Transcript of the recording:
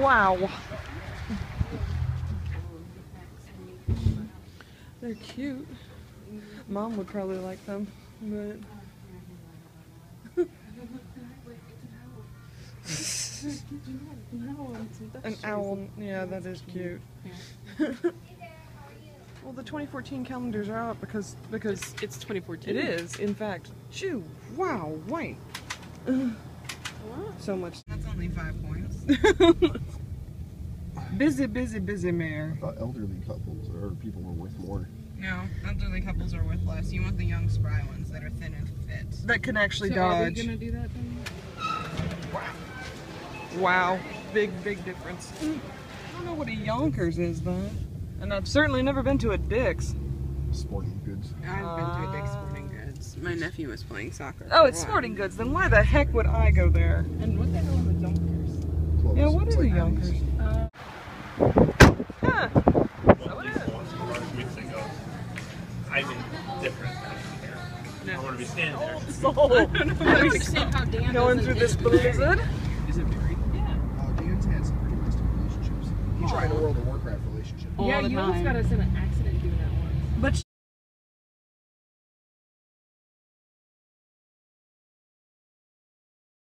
Wow. They're cute. Mom would probably like them, but. An owl, yeah, that is cute. well, the 2014 calendars are out because because It's 2014. it is, in fact. Shoo! Wow! Wait. So much. That's only five points. busy, busy, busy mayor. I thought elderly couples or people were worth more. No, elderly couples are worth less. You want the young, spry ones that are thin and fit. That can actually So are we dodge. gonna do that then? Wow, big, big difference. I don't know what a Younkers is, though. And I've certainly never been to a Dick's. Sporting goods. I've been to a big ah. sporting goods. My nephew was playing soccer. Oh, it's one. sporting goods. Then why the heck would I go there? And what the hell are the Dunkers? Close. Yeah, what It's is a like Younkers? Andy's. Uh, Huh. What these ones were like weeks ago. I'm indifferent. I. I want to be standing there. Soul. I don't understand how Dan Going through this blizzard. Is it married? Yeah. Uh, Dan's had some pretty nasty relationships. He tried a World of Warcraft relationship. yeah, the you almost got us in an accident doing that